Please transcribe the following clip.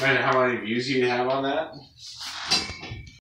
Imagine how many views you have on that.